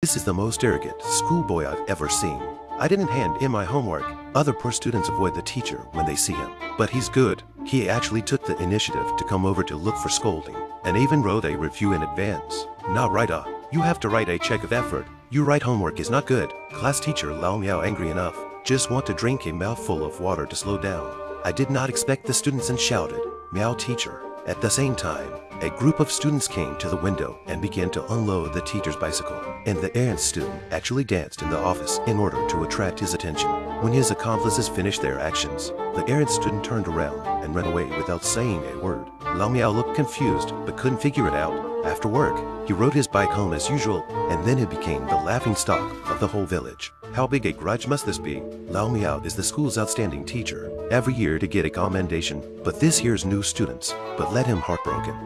This is the most arrogant schoolboy I've ever seen. I didn't hand in my homework. Other poor students avoid the teacher when they see him. But he's good. He actually took the initiative to come over to look for scolding, and even wrote a review in advance. Not right uh. You have to write a check of effort. You write homework is not good. Class teacher Lao Miao angry enough. Just want to drink a mouthful of water to slow down. I did not expect the students and shouted, Miao teacher. At the same time, a group of students came to the window and began to unload the teacher's bicycle, and the errant student actually danced in the office in order to attract his attention. When his accomplices finished their actions, the errant student turned around and ran away without saying a word. Lao Miao looked confused but couldn't figure it out. After work, he rode his bike home as usual, and then it became the laughing stock of the whole village. How big a grudge must this be? Lao Miao is the school's outstanding teacher, every year to get a commendation, but this year's new students, but led him heartbroken.